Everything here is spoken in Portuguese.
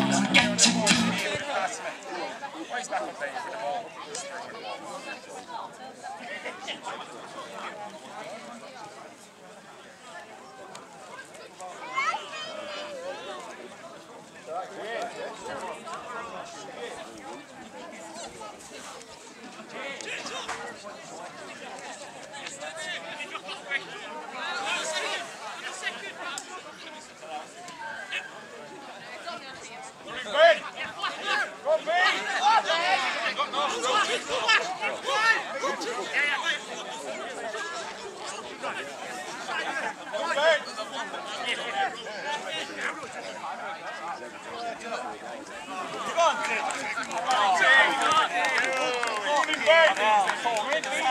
Get to Ivan! Ivan! Ivan!